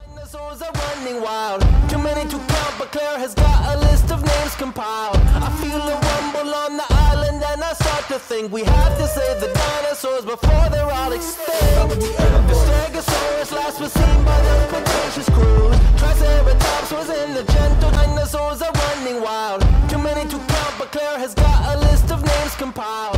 Dinosaurs are running wild. Too many to count, but Claire has got a list of names compiled. I feel a rumble on the island, and I start to think we have to save the dinosaurs before they're all extinct. The Stegosaurus last was seen by the Cretaceous crew. Triceratops was in the gentle. Dinosaurs are running wild. Too many to count, but Claire has got a list of names compiled.